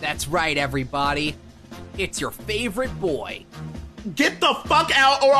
That's right, everybody. It's your favorite boy. Get the fuck out or